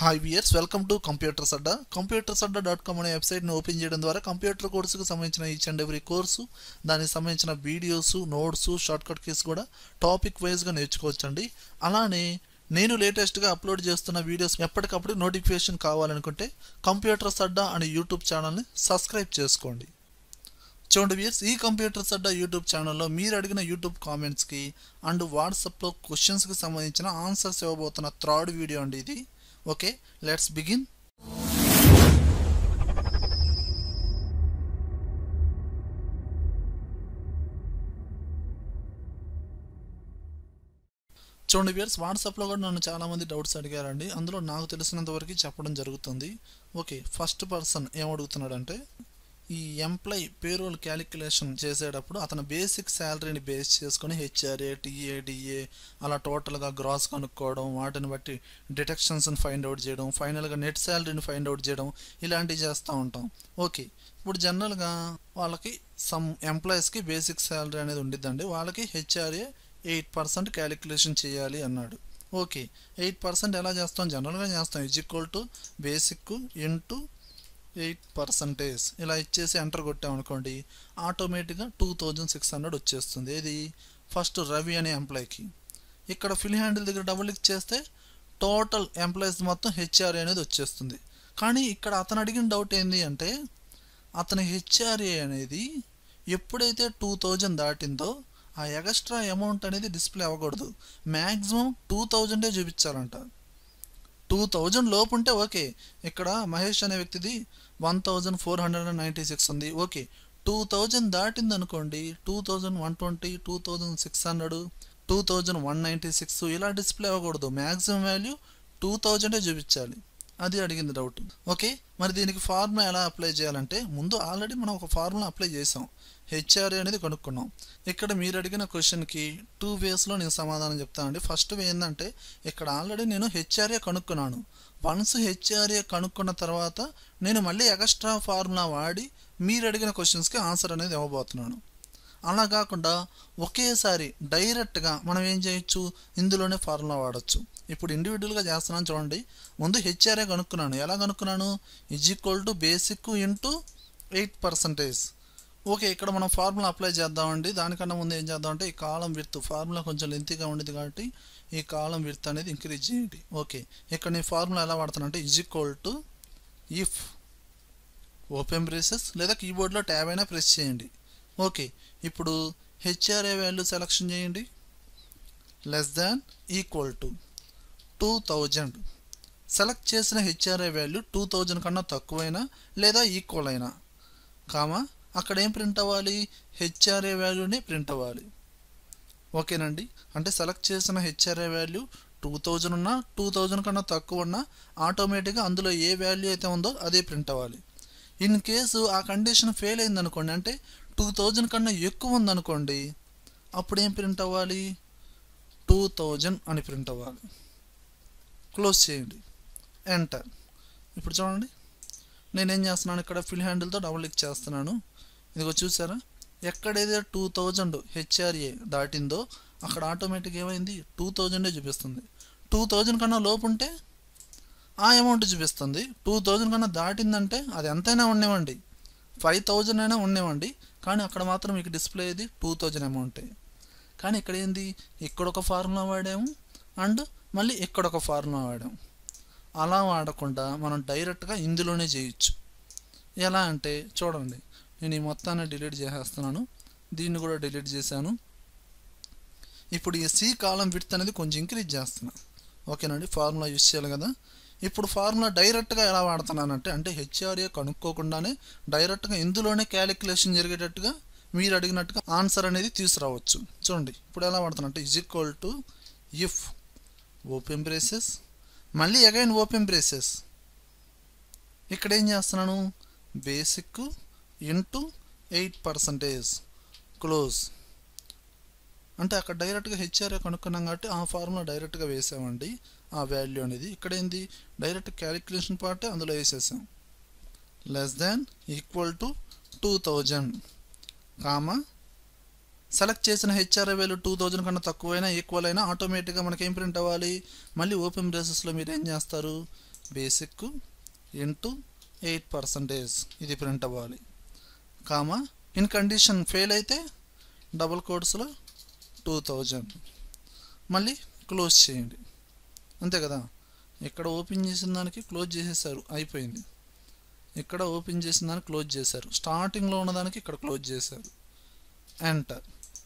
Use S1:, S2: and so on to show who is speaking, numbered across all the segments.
S1: Hi viewers welcome to computers Adda computers Adda dot com అనే వెబ్సైట్ని open చేయడం ద్వారా కంప్యూటర్ కోర్సుకు సంబంధించిన ఈచ్ అండ్ ఎవ్రీ కోర్సు దానికి సంబంధించిన వీడియోస్ నోట్స్ షార్ట్కట్ కీస్ కూడా టాపిక్ వైజ్గా నేర్చుకోవచ్చండి. అలానే నేను లేటెస్ట్గా అప్లోడ్ చేస్తున్న వీడియోస్ ఎప్పటికప్పుడు నోటిఫికేషన్ కావాలనుకుంటే కంప్యూటర్స్ అడ్డా అనే యూట్యూబ్ ఛానల్ని సబ్స్క్రైబ్ చేసుకోండి. చూడండి వ్యూర్స్ ఈ కంప్యూటర్స్ అడ్డా యూట్యూబ్ ఛానల్లో మీరు అడిగిన యూట్యూబ్ కామెంట్స్కి అండ్ వాట్సాప్లో క్వశ్చన్స్కి సంబంధించిన ఆన్సర్స్ ఇవ్వబోతున్న థర్డ్ వీడియో అండి ఇది. ఓకే లెట్స్ బిగిన్ చూడండి వ్యూర్స్ వాట్సాప్లో కూడా నన్ను చాలామంది డౌట్స్ అడిగారండి. అందులో నాకు తెలిసినంత వరకు చెప్పడం జరుగుతుంది. ఓకే ఫస్ట్ పర్సన్ ఏమడుగుతున్నాడంటే ఈ ఎంప్లాయ్ పేరోల్ క్యాలిక్యులేషన్ చేసేటప్పుడు అతను బేసిక్ శాలరీని బేస్ చేసుకొని హెచ్ఆర్ఏ టీఏ డిఏ అలా టోటల్గా గ్రాస్ కనుక్కోవడం వాటిని బట్టి డిటెక్షన్స్ని ఫైండ్ అవుట్ చేయడం ఫైనల్గా నెట్ శాలరీని ఫైండ్ అవుట్ చేయడం ఇలాంటివి చేస్తూ ఉంటాం. ఓకే. ఇప్పుడు జనరల్గా వాళ్ళకి సమ్ ఎంప్లాయీస్కి బేసిక్ శాలరీ అనేది ఉండిద్దండి. వాళ్ళకి హెచ్ఆర్ఏ ఎయిట్ పర్సెంట్ క్యాలిక్యులేషన్ చేయాలి అన్నాడు. ఓకే. ఎయిట్ పర్సెంట్ ఎలా చేస్తాం? జనరల్గా చేస్తాం. Is equal to basic into eight percentage ఇలా ఇచ్చేసి ఎంటర్ కొట్టామనుకోండి ఆటోమేటిక్గా టూ థౌజండ్ సిక్స్ హండ్రెడ్ వచ్చేస్తుంది. ఇది ఫస్ట్ రవి అనే ఎంప్లాయ్కి. ఇక్కడ ఫిల్ హ్యాండిల్ దగ్గర డబుల్ క్లిక్ చేస్తే టోటల్ ఎంప్లాయీస్ మొత్తం హెచ్ఆర్ఏ అనేది వచ్చేస్తుంది. కానీ ఇక్కడ అతను అడిగిన డౌట్ ఏంటి అంటే అతని హెచ్ఆర్ఏ అనేది ఎప్పుడైతే టూ థౌజండ్ దాటిందో ఆ ఎక్స్ట్రా అమౌంట్ అనేది డిస్ప్లే అవ్వకూడదు. మ్యాక్సిమం టూ థౌజండే చూపించాలంట. టూ థౌజండ్ లోపు ఉంటే ఓకే. ఇక్కడ మహేష్ అనే వ్యక్తిది one thousand four hundred and ninety six ఉంది. ఓకే. టూ థౌజండ్ దాటింది అనుకోండి two thousand one twenty two thousand six hundred two thousand one ninety six ఇలా డిస్ప్లే అవ్వకూడదు. మ్యాక్సిమం వాల్యూ టూ థౌజండే చూపించాలి. అది అడిగింది డౌట్ ఓకే మరి దీనికి ఫార్ములా ఎలా అప్లై చేయాలంటే ముందు ఆల్రెడీ మనం ఒక ఫార్ములా అప్లై చేసాం. హెచ్ఆర్ఏ అనేది కనుక్కున్నాం. ఇక్కడ మీరు అడిగిన క్వశ్చన్కి టూ వేస్లో నేను సమాధానం చెప్తానండి. ఫస్ట్ వే ఏంటంటే ఇక్కడ ఆల్రెడీ నేను హెచ్ఆర్ఏ కనుక్కున్నాను. వన్స్ హెచ్ఆర్ఏ కనుక్కున్న తర్వాత నేను మళ్ళీ ఎక్స్ట్రా ఫార్ములా వాడి మీరు అడిగిన క్వశ్చన్స్కి ఆన్సర్ అనేది ఇవ్వబోతున్నాను. అలా కాకుండా ఒకేసారి డైరెక్ట్గా మనం ఏం చేయొచ్చు? ఇందులోనే ఫార్ములా వాడచ్చు. ఇప్పుడు ఇండివిజువల్గా చేస్తున్నాను చూడండి. ముందు హెచ్ఆర్ఏ కనుక్కున్నాను. ఎలా కనుక్కున్నాను? Is equal to basic into eight percentage okay ఇక్కడ మనం ఫార్ములా అప్లై చేద్దామండి. దానికన్నా ముందు ఏం చేద్దామంటే ఈ కాలం విర్త్ ఫార్ములా కొంచెం లెంతీగా ఉండేది కాబట్టి ఈ కాలం విర్త్ అనేది ఇంక్రీజ్ చేయండి. ఓకే ఇక్కడ నేను ఫార్ములా ఎలా వాడుతానంటే is equal to if open braces లేదా కీబోర్డ్లో ట్యాబ్ అయినా ప్రెస్ చేయండి. ఓకే ఇప్పుడు హెచ్ఆర్ఏ వాల్యూ సెలక్షన్ చేయండి. Less than equal to two thousand. Select చేసిన హెచ్ఆర్ఏ వాల్యూ టూ థౌజండ్ కన్నా తక్కువైనా లేదా ఈక్వల్ అయినా. కామా అక్కడ ఏం ప్రింట్ అవ్వాలి? హెచ్ఆర్ఏ వాల్యూని ప్రింట్ అవ్వాలి. ఓకేనండి అంటే సెలెక్ట్ చేసిన హెచ్ఆర్ఏ వాల్యూ టూ థౌజండ్ ఉన్నా టూ థౌజండ్ కన్నా తక్కువ ఉన్నా ఆటోమేటిక్గా అందులో ఏ వాల్యూ అయితే ఉందో అదే ప్రింట్ అవ్వాలి. ఇన్ కేసు ఆ కండిషన్ ఫెయిల్ అయింది అనుకోండి అంటే టూ థౌజండ్ కన్నా ఎక్కువ ఉందనుకోండి అప్పుడు ఏం ప్రింట్ అవ్వాలి? టూ థౌజండ్ అని ప్రింట్ అవ్వాలి. క్లోజ్ చేయండి. ఎంటర్ ఇప్పుడు చూడండి. నేనేం చేస్తున్నాను? ఇక్కడ ఫిల్ హ్యాండిల్తో డబుల్ క్లిక్ చేస్తున్నాను. ఇదిగో చూసారా? ఎక్కడైతే టూ థౌజండ్ హెచ్ఆర్ఏ దాటిందో అక్కడ ఆటోమేటిక్ ఏమైంది? టూ థౌజండే చూపిస్తుంది. టూ థౌజండ్ కన్నా లోపు ఉంటే ఆ అమౌంట్ చూపిస్తుంది. టూ థౌజండ్ కన్నా దాటిందంటే అది ఎంతైనా ఉండేవండి ఫైవ్ థౌజండ్ అయినా ఉండేవండి. కానీ అక్కడ మాత్రం మీకు డిస్ప్లే ఇది టూ థౌజండ్ అమౌంట్ కానీ ఇక్కడ ఏంది? ఇక్కడ ఒక ఫార్ములా వాడాము. అండ్ మళ్ళీ ఇక్కడ ఒక ఫార్ములా వాడాము. అలా వాడకుండా మనం డైరెక్ట్గా ఇందులోనే చేయొచ్చు. ఎలా అంటే చూడండి. నేను ఈ మొత్తాన్ని డిలీట్ చేసేస్తున్నాను. దీన్ని కూడా డిలీట్ చేశాను. ఇప్పుడు ఈ సి కాలం విడ్త్ అనేది కొంచెం ఇంక్రీజ్ చేస్తున్నాను ఓకేనండి? ఫార్ములా యూస్ చేయాలి కదా. ఇప్పుడు ఫార్ములా డైరెక్ట్గా ఎలా వాడుతున్నానంటే అంటే హెచ్ఆర్ఏ కనుక్కోకుండానే డైరెక్ట్గా ఇందులోనే క్యాలిక్యులేషన్ జరిగేటట్టుగా మీరు అడిగినట్టుగా ఆన్సర్ అనేది తీసుకురావచ్చు. చూడండి ఇప్పుడు ఎలా వాడుతున్నా అంటే is equal to if open braces మళ్ళీ అగైన్ ఓపెన్ బ్రేసెస్ ఇక్కడ ఏం చేస్తున్నాను? Basic into eight percentage close అంటే అక్కడ డైరెక్ట్గా హెచ్ఆర్ఏ కనుక్కున్నాం కాబట్టి ఆ ఫార్ములా డైరెక్ట్గా వేసామండి. ఆ వాల్యూ అనేది ఇక్కడ ఏంది? డైరెక్ట్ క్యాలిక్యులేషన్ పార్ట్ అందులో వేసేసాం. Less than equal to two thousand comma select చేసిన హెచ్ఆర్ఐ వాల్యూ టూ థౌజండ్ కన్నా తక్కువైనా ఈక్వల్ అయినా ఆటోమేటిక్గా మనకి ఏం ప్రింట్ అవ్వాలి? మళ్ళీ ఓపెన్ బ్రేసెస్లో మీరు ఏం చేస్తారు? బేసిక్ ఇంటూ ఎయిట్ పర్సంటేజ్ ఇది ప్రింట్ అవ్వాలి. కామా ఇన్ కండిషన్ ఫెయిల్ అయితే డబుల్ కోడ్స్లో టూ థౌజండ్ మళ్ళీ క్లోజ్ చేయండి. అంతే కదా? ఇక్కడ ఓపెన్ చేసిన దానికి క్లోజ్ చేసేసారు అయిపోయింది. ఇక్కడ ఓపెన్ చేసిన దానికి క్లోజ్ చేశారు. స్టార్టింగ్లో ఉన్నదానికి ఇక్కడ క్లోజ్ చేశారు. ఎంటర్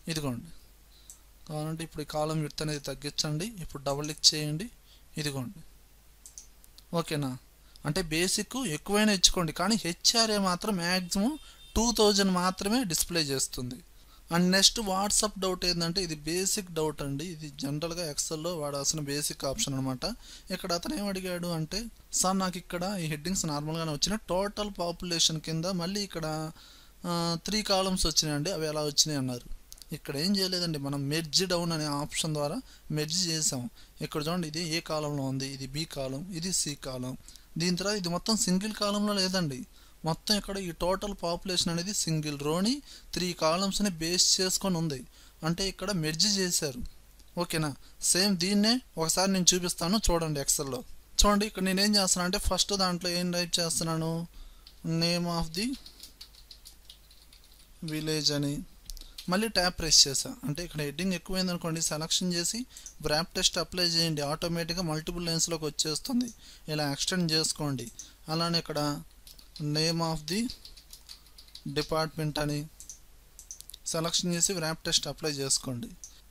S1: ఇదిగోండి. కావాలంటే ఇప్పుడు ఈ కాలం విడ్త్ అనేది తగ్గించండి. ఇప్పుడు డబుల్ క్లిక్ చేయండి. ఇదిగోండి. ఓకేనా? అంటే బేసిక్ ఎక్కువైనా ఇచ్చుకోండి. కానీ హెచ్ఆర్ఏ మాత్రం మ్యాక్సిమం టూ థౌజండ్ మాత్రమే డిస్ప్లే చేస్తుంది. అండ్ నెక్స్ట్ వాట్సాప్ డౌట్ ఏంటంటే ఇది బేసిక్ డౌట్ అండి. ఇది జనరల్గా ఎక్సెల్లో వాడాల్సిన బేసిక్ ఆప్షన్ అనమాట ఇక్కడ అతను ఏం అడిగాడు అంటే సార్ నాకు ఇక్కడ ఈ హెడ్డింగ్స్ నార్మల్గానే వచ్చిన టోటల్ పాపులేషన్ కింద మళ్ళీ ఇక్కడ త్రీ కాలమ్స్ వచ్చినాయండి. అవి ఎలా వచ్చినాయి? అన్నారు. ఇక్కడ ఏం చేయలేదండి. మనం మెర్జ్ డౌన్ అనే ఆప్షన్ ద్వారా మెర్జ్ చేసాం ఇక్కడ చూడండి ఇది ఏ కాలంలో ఉంది? ఇది బి కాలం ఇది సి కాలం. దీని తర్వాత ఇది మొత్తం సింగిల్ కాలంలో లేదండి. మొత్తం ఇక్కడ ఈ టోటల్ పాపులేషన్ అనేది సింగిల్ రోని త్రీ కాలమ్స్ని బేస్ చేసుకొని ఉంది. అంటే ఇక్కడ మెర్జ్ చేశారు. ఓకేనా? సేమ్ దీన్నే ఒకసారి నేను చూపిస్తాను చూడండి ఎక్సెల్లో చూడండి ఇక్కడ నేనేం చేస్తున్నాను అంటే ఫస్ట్ దాంట్లో ఏం టైప్ చేస్తున్నాను? నేమ్ ఆఫ్ ది విలేజ్ అని. మళ్ళీ ట్యాప్ ప్రెస్ చేసా అంటే ఇక్కడ హెడ్డింగ్ ఎక్కువైంది అనుకోండి సెలక్షన్ చేసి బ్రాప్ టెస్ట్ అప్లై చేయండి. ఆటోమేటిక్గా మల్టిపుల్ లైన్స్లోకి వచ్చేస్తుంది. ఇలా ఎక్స్టెండ్ చేసుకోండి. అలానే ఇక్కడ నేమ్ ఆఫ్ ది డిపార్ట్మెంట్ అని సెలక్షన్ చేసి ర్యాప్ టెస్ట్ అప్లై చేసుకోండి.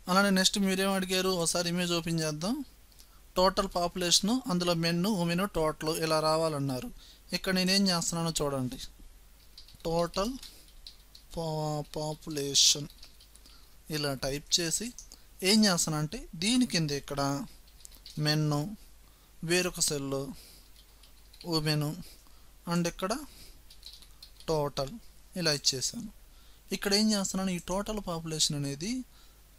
S1: అలానే నెక్స్ట్ మీరేం అడిగారు? ఒకసారి ఇమేజ్ ఓపెన్ చేద్దాం. టోటల్ పాపులేషను అందులో మెన్ను ఉమెన్ టోటల్ ఇలా రావాలన్నారు? ఇక్కడ నేనేం చేస్తున్నానో చూడండి. టోటల్ పాపులేషన్ ఇలా టైప్ చేసి ఏం చేస్తానంటే దీని కింద ఇక్కడ మెన్ను వేరొక సెల్లో ఉమెను అండ్ ఇక్కడ టోటల్ ఇలా ఇచ్చేసాను. ఇక్కడ ఏం చేస్తున్నాను ఈ టోటల్ పాపులేషన్ అనేది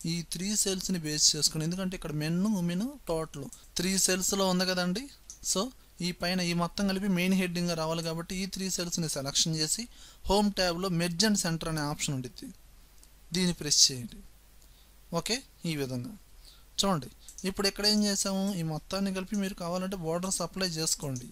S1: ఈ త్రీ సెల్స్ని బేస్ చేసుకుని ఎందుకంటే ఇక్కడ మెన్ ఉమెన్ టోటల్ త్రీ సెల్స్లో ఉంది కదండి. సో ఈ పైన ఈ మొత్తం కలిపి మెయిన్ హెడ్డింగ్గా రావాలి కాబట్టి ఈ త్రీ సెల్స్ని సెలక్షన్ చేసి హోమ్ ట్యాబ్లో మెర్జ్ అండ్ సెంటర్ అనే ఆప్షన్ ఉంటుంది దీన్ని ప్రెస్ చేయండి. ఓకే? ఈ విధంగా. చూడండి. ఇప్పుడు ఇక్కడ ఏం చేసాము? ఈ మొత్తాన్ని కలిపి మీరు కావాలంటే బోర్డర్స్ అప్లై చేసుకోండి.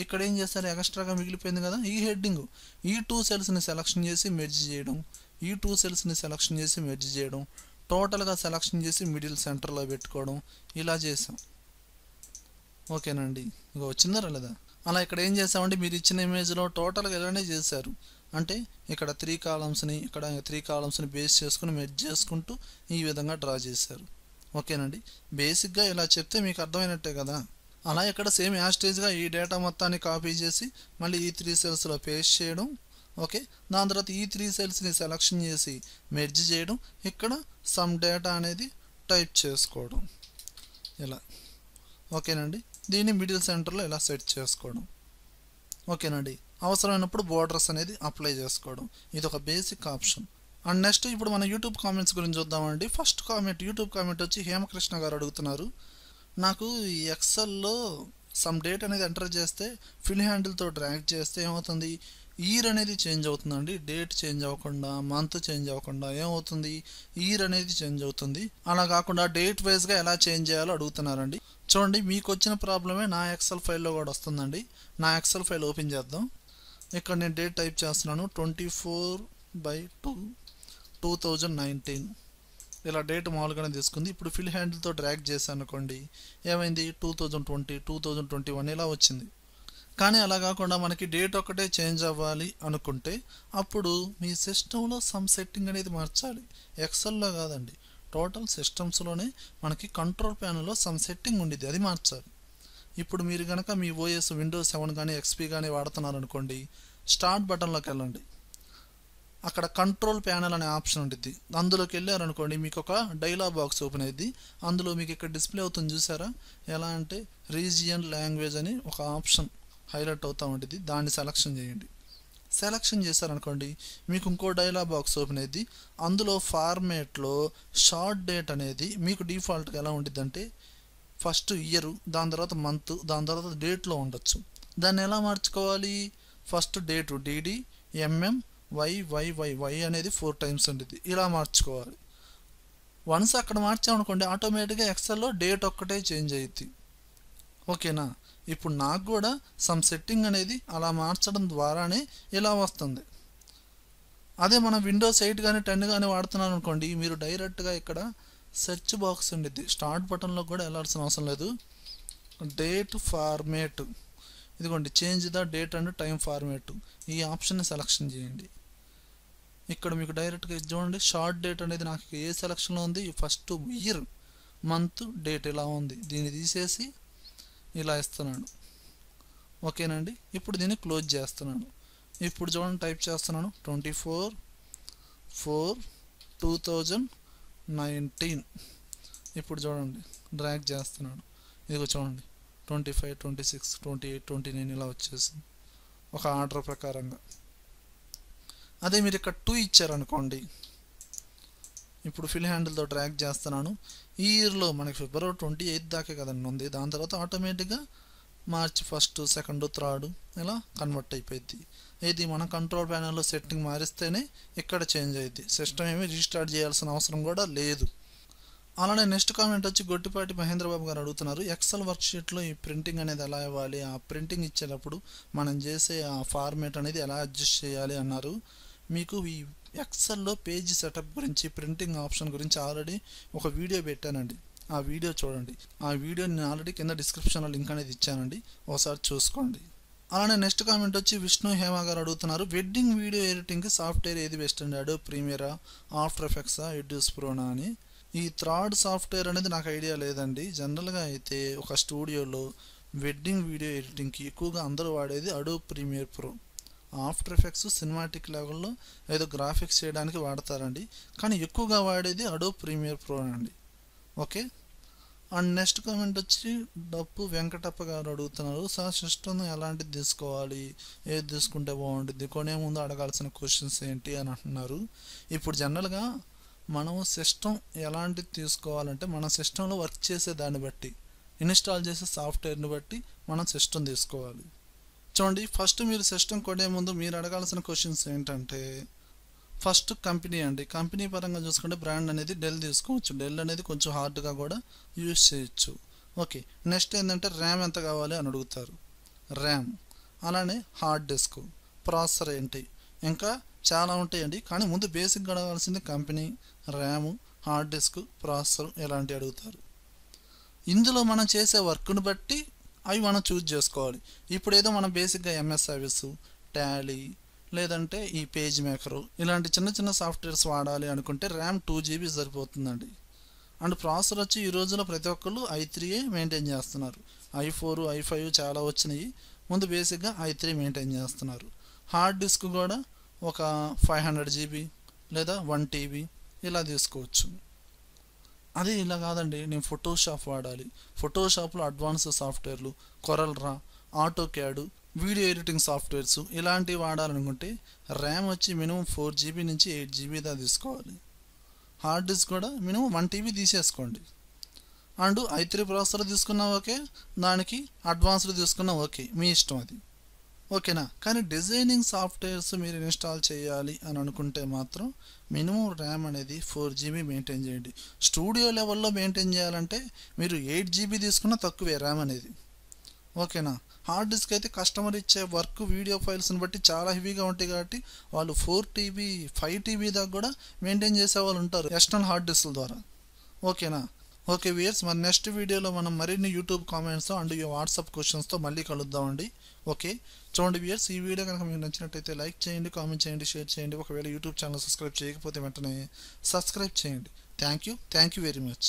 S1: ఇక్కడ ఏం చేస్తారు? ఎక్స్ట్రాగా మిగిలిపోయింది కదా? ఈ హెడ్డింగ్. ఈ టూ సెల్స్ని సెలక్షన్ చేసి మెర్జ్ చేయడం. ఈ టూ సెల్స్ని సెలక్షన్ చేసి మెర్జ్ చేయడం. టోటల్గా సెలక్షన్ చేసి మిడిల్ సెంటర్లో పెట్టుకోవడం. ఇలా చేసాం. ఓకేనండి. ఇక వచ్చిందా లేదా? అలా ఇక్కడ ఏం చేసామంటే మీరు ఇచ్చిన ఇమేజ్లో టోటల్గా ఇలానే చేశారు. అంటే ఇక్కడ త్రీ కాలమ్స్ని ఇక్కడ త్రీ కాలమ్స్ని బేస్ చేసుకుని మెర్జ్ చేసుకుంటూ ఈ విధంగా డ్రా చేశారు. ఓకేనండి. బేసిక్గా ఇలా చెప్తే మీకు అర్థమైనట్టే కదా? అలా ఇక్కడ సేమ్ యాస్టేజ్గా ఈ డేటా మొత్తాన్ని కాపీ చేసి మళ్ళీ ఈ త్రీ సెల్స్లో పేస్ట్ చేయడం ఓకే? దాని తర్వాత ఈ త్రీ సెల్స్ని సెలక్షన్ చేసి మెర్జ్ చేయడం ఇక్కడ సమ్ డేటా అనేది టైప్ చేసుకోవడం. ఇలా. ఓకేనండి? దీన్ని మిడిల్ సెంటర్లో ఇలా సెట్ చేసుకోవడం. ఓకేనండి? అవసరమైనప్పుడు బోర్డర్స్ అనేది అప్లై చేసుకోవడం. ఇది ఒక బేసిక్ ఆప్షన్. అండ్ నెక్స్ట్ ఇప్పుడు మన యూట్యూబ్ కామెంట్స్ గురించి చూద్దామండి. ఫస్ట్ కామెంట్ యూట్యూబ్ కామెంట్ వచ్చి హేమకృష్ణ గారు అడుగుతున్నారు. నాకు ఈ ఎక్సెల్లో సమ్ డేట్ అనేది ఎంటర్ చేస్తే ఫిల్ హ్యాండిల్తో డ్రాగ్ చేస్తే ఏమవుతుంది? ఇయర్ అనేది చేంజ్ అవుతుందండి. డేట్ చేంజ్ అవ్వకుండా మంత్ చేంజ్ అవ్వకుండా ఏమవుతుంది? ఇయర్ అనేది చేంజ్ అవుతుంది. అలా కాకుండా డేట్ వైజ్గా ఎలా చేంజ్ చేయాలో అడుగుతున్నారండి. చూడండి మీకు వచ్చిన ప్రాబ్లమే నా ఎక్సెల్ ఫైల్లో కూడా వస్తుందండి. నా ఎక్సెల్ ఫైల్ ఓపెన్ చేద్దాం. ఇక్కడ నేను డేట్ టైప్ చేస్తున్నాను. Twenty four by two two thousand nineteen ఇలా డేట్ మామూలుగానే తీసుకుంది. ఇప్పుడు ఫిల్ హ్యాండిల్తో డ్రాగ్ చేశాను అనుకోండి ఏమైంది? Two thousand twenty two thousand twenty one ఇలా వచ్చింది. కానీ అలా కాకుండా మనకి డేట్ ఒకటే చేంజ్ అవ్వాలి అనుకుంటే అప్పుడు మీ సిస్టంలో సమ్ సెట్టింగ్ అనేది మార్చాలి. ఎక్సెల్లో కాదండి. టోటల్ సిస్టమ్స్లోనే మనకి కంట్రోల్ ప్యానల్లో సమ్ సెట్టింగ్ ఉండిద్ది. అది మార్చాలి. ఇప్పుడు మీరు కనుక మీ ఓఎస్ విండోస్ సెవెన్ కానీ ఎక్స్పీ కానీ వాడుతున్నారు అనుకోండి స్టార్ట్ బటన్లోకి వెళ్ళండి. అక్కడ కంట్రోల్ ప్యానల్ అనే ఆప్షన్ ఉంటుంది అందులోకి వెళ్ళారనుకోండి మీకు ఒక డైలాగ్ బాక్స్ ఓపెన్ అయ్యింది అందులో మీకు ఇక్కడ డిస్ప్లే అవుతుంది చూసారా? ఎలా అంటే రీజియన్ లాంగ్వేజ్ అని ఒక ఆప్షన్ హైలైట్ అవుతూ ఉంటుంది దాన్ని సెలక్షన్ చేయండి. సెలక్షన్ చేశారనుకోండి మీకు ఇంకో డైలాగ్ బాక్స్ ఓపెన్ అయ్యింది అందులో ఫార్మేట్లో షార్ట్ డేట్ అనేది మీకు డిఫాల్ట్గా ఎలా ఉంటుంది అంటే ఫస్ట్ ఇయర్ దాని తర్వాత మంత్ దాని తర్వాత డేట్లో ఉండొచ్చు. దాన్ని ఎలా మార్చుకోవాలి? First date DD MM Y Y Y Y అనేది ఫోర్ టైమ్స్ ఉంటుంది ఇలా మార్చుకోవాలి. వన్స్ అక్కడ మార్చామనుకోండి ఆటోమేటిక్గా ఎక్సెల్లో డేట్ ఒక్కటే చేంజ్ అయ్యిద్ది ఓకేనా? ఇప్పుడు నాకు కూడా సమ్ సెట్టింగ్ అనేది అలా మార్చడం ద్వారానే ఇలా వస్తుంది. అదే మనం విండోస్ ఎయిట్ కానీ టెన్ కానీ వాడుతున్నాను అనుకోండి మీరు డైరెక్ట్గా ఇక్కడ సెర్చ్ బాక్స్ ఉండిద్ది. స్టార్ట్ బటన్లో కూడా వెళ్ళాల్సిన అవసరం లేదు. డేట్ ఫార్మేట్ ఇదిగోండి change the date and time format ఈ ఆప్షన్ని సెలెక్షన్ చేయండి. ఇక్కడ మీకు డైరెక్ట్గా ఇది చూడండి షార్ట్ డేట్ అనేది నాకు ఏ సెలక్షన్లో ఉంది? ఫస్ట్ ఇయర్ మంత్ డేట్ ఇలా ఉంది. దీన్ని తీసేసి ఇలా ఇస్తున్నాను. ఓకేనండి? ఇప్పుడు దీన్ని క్లోజ్ చేస్తున్నాను. ఇప్పుడు చూడండి టైప్ చేస్తున్నాను. Twenty four four two thousand nineteen. ఇప్పుడు చూడండి డ్రాగ్ చేస్తున్నాను. ఇదిగో చూడండి twenty five twenty six twenty eight twenty nine ఇలా వచ్చేసింది. ఒక ఆర్డర్ ప్రకారంగా. అదే మీరు ఇక్కడ టూ ఇచ్చారనుకోండి. ఇప్పుడు ఫిల్ హ్యాండిల్తో ట్రాక్ చేస్తున్నాను. ఈ ఇయర్లో మనకి ఫిబ్రవరి ట్వంటీ ఎయిత్ దాకే కదండి ఉంది. దాని తర్వాత ఆటోమేటిక్గా మార్చ్ ఫస్ట్ సెకండ్ థర్డ్ ఇలా కన్వర్ట్ అయిపోయింది ఇది మన కంట్రోల్ ప్యానెల్లో సెట్టింగ్ మారిస్తేనే ఇక్కడ చేంజ్ అయింది సిస్టమ్ ఏమి రీస్టార్ట్ చేయాల్సిన అవసరం కూడా లేదు. అలానే నెక్స్ట్ కామెంట్ వచ్చి గొట్టిపాటి మహేంద్రబాబు గారు అడుగుతున్నారు ఎక్సెల్ వర్క్షీట్లో ఈ ప్రింటింగ్ అనేది ఎలా ఇవ్వాలి? ఆ ప్రింటింగ్ ఇచ్చేటప్పుడు మనం చేసే ఆ ఫార్మేట్ అనేది ఎలా అడ్జస్ట్ చేయాలి అన్నారు. మీకు ఈ ఎక్సెల్లో పేజ్ సెటప్ గురించి ప్రింటింగ్ ఆప్షన్ గురించి ఆల్రెడీ ఒక వీడియో పెట్టానండి. ఆ వీడియో చూడండి. ఆ వీడియో నేను ఆల్రెడీ కింద డిస్క్రిప్షన్లో లింక్ అనేది ఇచ్చానండి. ఒకసారి చూసుకోండి. అలానే నెక్స్ట్ కామెంట్ వచ్చి విష్ణు హేమ గారు అడుగుతున్నారు వెడ్డింగ్ వీడియో ఎడిటింగ్కి సాఫ్ట్వేర్ ఏది బెస్ట్ అండి? అడో ప్రీమియరా? ఆఫ్టర్ ఎఫెక్ట్సా ఎడ్యూస్ ప్రోనా? అని. ఈ థ్రాడ్ సాఫ్ట్వేర్ అనేది నాకు ఐడియా లేదండి. జనరల్గా అయితే ఒక స్టూడియోలో వెడ్డింగ్ వీడియో ఎడిటింగ్కి ఎక్కువగా అందరూ వాడేది Adobe Premiere Pro. After Effects cinematic లెవెల్లో ఏదో గ్రాఫిక్స్ చేయడానికి వాడతారండి. కానీ ఎక్కువగా వాడేది అడో ప్రీమియర్ ప్రో అండి. ఓకే? అండ్ నెక్స్ట్ కామెంట్ వచ్చి డప్పు వెంకటప్ప గారు అడుగుతున్నారు సార్ సిస్టమ్ ఎలాంటిది తీసుకోవాలి? ఏది తీసుకుంటే బాగుంటుంది? కొనే ముందు అడగాల్సిన క్వశ్చన్స్ ఏంటి? అని అంటున్నారు. ఇప్పుడు జనరల్గా మనం సిస్టమ్ ఎలాంటిది తీసుకోవాలంటే మన సిస్టంలో వర్క్ చేసే దాన్ని బట్టి ఇన్స్టాల్ చేసే సాఫ్ట్వేర్ని బట్టి మనం సిస్టమ్ తీసుకోవాలి. చూడండి ఫస్ట్ మీరు సిస్టమ్ కొనే ముందు మీరు అడగాల్సిన క్వశ్చన్స్ ఏంటంటే ఫస్ట్ కంపెనీ అండి. కంపెనీ పరంగా చూసుకుంటే బ్రాండ్ అనేది డెల్ తీసుకోవచ్చు. డెల్ అనేది కొంచెం హార్డ్గా కూడా యూజ్ చేయొచ్చు. ఓకే నెక్స్ట్ ఏంటంటే ర్యామ్ ఎంత కావాలి అని అడుగుతారు. ర్యామ్ అలానే హార్డ్ డిస్క్ ప్రాసెసర్ ఏంటి? ఇంకా చాలా ఉంటాయండి. కానీ ముందు బేసిక్గా అడగాల్సింది company RAM hard disk processor ఇలాంటివి అడుగుతారు. ఇందులో మనం చేసే వర్క్ను బట్టి అవి మనం చూజ్ చేసుకోవాలి. ఇప్పుడు ఏదో మనం బేసిక్గా ఎంఎస్ సర్వీస్ టాలీ లేదంటే ఈ పేజ్ మేకరు ఇలాంటి చిన్న చిన్న సాఫ్ట్వేర్స్ వాడాలి అనుకుంటే ర్యామ్ టూ జీబీ సరిపోతుందండి. అండ్ ప్రాసెసర్ వచ్చి ఈ రోజుల్లో ప్రతి ఒక్కళ్ళు ఐ త్రీయే మెయింటైన్ చేస్తున్నారు. ఐ ఫోర్ ఐ ఫైవ్ చాలా వచ్చినాయి. ముందు బేసిక్గా ఐ త్రీ మెయింటైన్ చేస్తున్నారు. హార్డ్ డిస్క్ కూడా ఒక ఫైవ్ హండ్రెడ్ జీబీ లేదా వన్ టీబీ ఇలా తీసుకోవచ్చు. అదే ఇలా కాదండి నేను ఫోటోషాప్ వాడాలి. ఫోటోషాప్లో అడ్వాన్స్ సాఫ్ట్వేర్లు CorelDRAW AutoCAD video editing softwares ఇలాంటివి వాడాలనుకుంటే ర్యామ్ వచ్చి మినిమం ఫోర్ జీబీ నుంచి ఎయిట్ జీబీ దా తీసుకోవాలి. హార్డ్ డిస్క్ కూడా మినిమం వన్ టీబీ తీసేసుకోండి. అండ్ ఐ త్రీ ప్రాసెసర్ తీసుకున్నా ఓకే దానికి అడ్వాన్స్డ్ తీసుకున్నా ఓకే మీ ఇష్టం అది. ఓకేనా? కానీ డిజైనింగ్ సాఫ్ట్వేర్స్ మీరు ఇన్స్టాల్ చేయాలి అని అనుకుంటే మాత్రం మినిమం ర్యామ్ అనేది ఫోర్ జీబీ మెయింటైన్ చేయండి. స్టూడియో లెవెల్లో మెయింటైన్ చేయాలంటే మీరు ఎయిట్ జీబీ తీసుకున్న తక్కువే ర్యామ్ అనేది. ఓకేనా? హార్డ్ డిస్క్ అయితే కస్టమర్ ఇచ్చే వర్క్ వీడియో ఫైల్స్ని బట్టి చాలా హెవీగా ఉంటాయి కాబట్టి వాళ్ళు ఫోర్ టీబీ ఫైవ్ టీబీ దాకా కూడా మెయింటైన్ చేసే వాళ్ళు ఉంటారు ఎక్స్టర్నల్ హార్డ్ డిస్క్ ద్వారా. ఓకేనా? ఓకే వియర్స్ మరి నెక్స్ట్ వీడియోలో మనం మరిన్ని యూట్యూబ్ కామెంట్స్ అండ్ ఈ వాట్సాప్ క్వశ్చన్స్తో మళ్ళీ కలుద్దామండి. ఓకే? చూడండి వియర్స్ ఈ వీడియో కనుక మీకు నచ్చినట్టయితే లైక్ చేయండి కామెంట్ చేయండి షేర్ చేయండి. ఒకవేళ యూట్యూబ్ ఛానల్ సబ్స్క్రైబ్ చేయకపోతే వెంటనే సబ్స్క్రైబ్ చేయండి. Thank you thank you very much